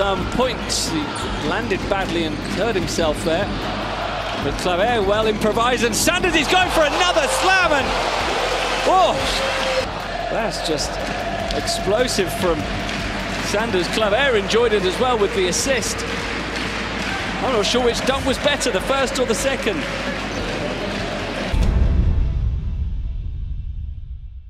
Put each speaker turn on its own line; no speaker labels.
some points. He landed badly and hurt himself there. But Claver well improvised, and Sanders is going for another slam, and oh, that's just explosive from Sanders. Claver enjoyed it as well with the assist. I'm not sure which dunk was better, the first or the second.